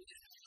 we just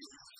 Jesus.